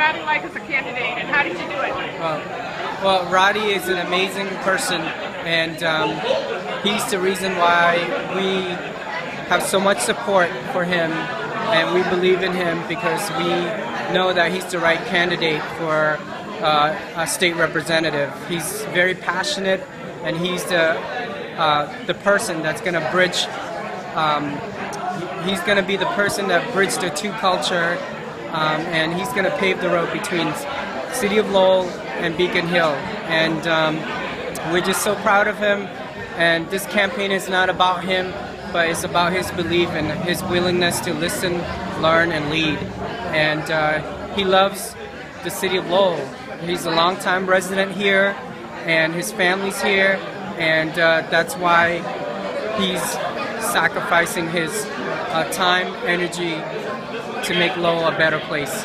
Rady like as a candidate, and how did you do it? Well, well Rady is an amazing person, and um, he's the reason why we have so much support for him, and we believe in him because we know that he's the right candidate for uh, a state representative. He's very passionate, and he's the uh, the person that's going to bridge. Um, he's going to be the person that bridged the two culture, um, and he's going to pave the road between City of Lowell and Beacon Hill. And um, we're just so proud of him. And this campaign is not about him, but it's about his belief and his willingness to listen, learn, and lead. And uh, he loves the City of Lowell. He's a longtime resident here, and his family's here, and uh, that's why he's sacrificing his uh, time, energy to make Lowell a better place.